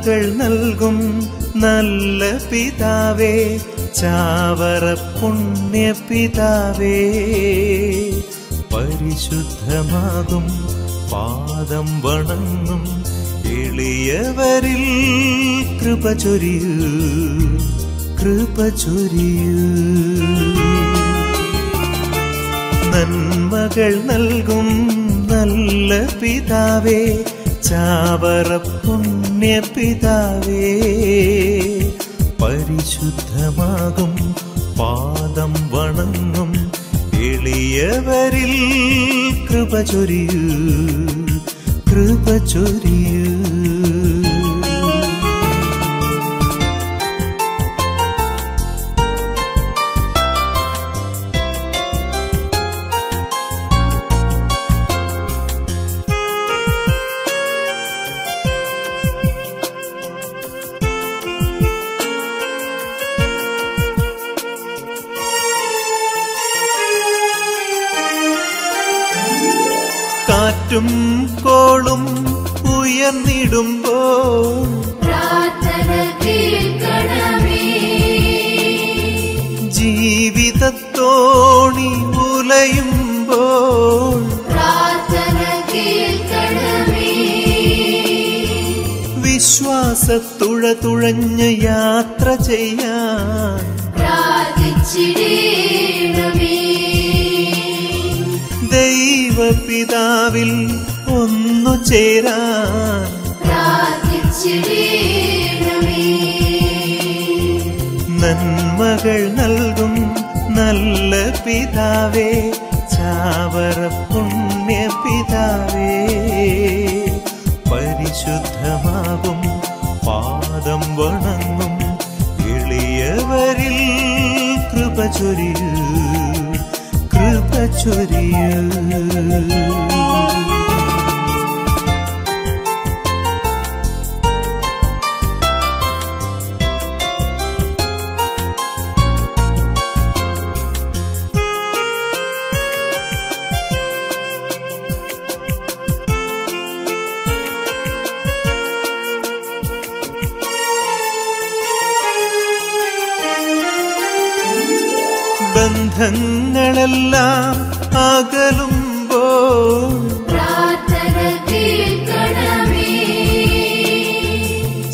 നന്മകൾ നൽകും നല്ല പിതാവേ ചാവറ പുണ്യ പിതാവേ. പരിശുദ്ധമാകും പാദം വണങ്ങും എളിയവരിൽ കൃപ ചൊരിയൂ കൃപ ചൊരിയൂ. നന്മകൾ നൽകും നല്ല പിതാവേ ചാവറ പുണ്യ പിതാവേ. പരിശുദ്ധമാകും പാദം വണങ്ങും എളിയവരിൽ കൃപ ചൊരിയൂ കൃപ ചൊരിയൂ. കാറ്റും കോളും ഉയർന്നിടുമ്പോ ജീവിതത്തോണി ഉലയുമ്പോൾ വിശ്വാസത്തുഴ തുഴഞ്ഞ് യാത്ര ചെയ്യാൻ പ്രാർത്ഥിച്ചിടേണമേ. ദൈവപിതാവിൽ ഒന്നു ചേരാൻ നന്മകൾ നൽകും നല്ല പിതാവേ ചാവറ പുണ്യ പിതാവേ പരിശുദ്ധമാകും പാദം വണങ്ങും എളിയവരിൽ കൃപ ചൊരിയൂ. ചൊരിയൂ ബന്ധങ്ങളെല്ലാം അകലുമ്പോൾ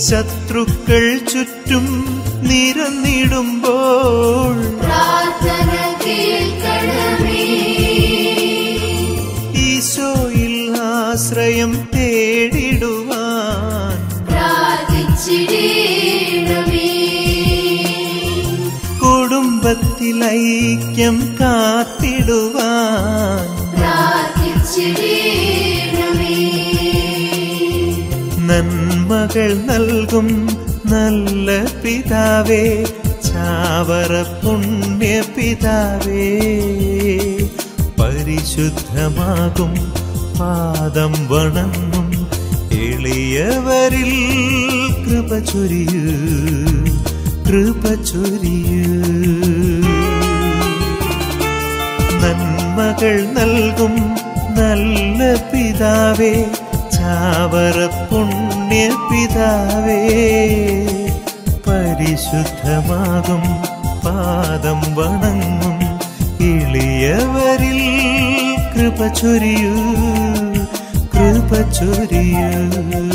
ശത്രുക്കൾ ചുറ്റും നിരന്നിടുമ്പോൾ ഈശോയിൽ ആശ്രയം തേടിടുവാൻ കുടുംബത്തിൽ ഐക്യം കാത്തിടുവാൻ. നന്മകൾ നൽകും നല്ല പിതാവേ ചാവറ പുണ്യ പിതാവേ. പരിശുദ്ധമാകും പാദം വണങ്ങും എളിയവരിൽ കൃപ ചൊരിയൂ കൃപ ചൊരിയൂ. നൽകും നല്ല പിതാവേ ചാവറ പുണ്യ പിതാവേ. പരിശുദ്ധമാകും പാദം വണങ്ങും ഇളിയവരിൽ കൃപ ചൊരിയൂ കൃപ ചൊരിയൂ.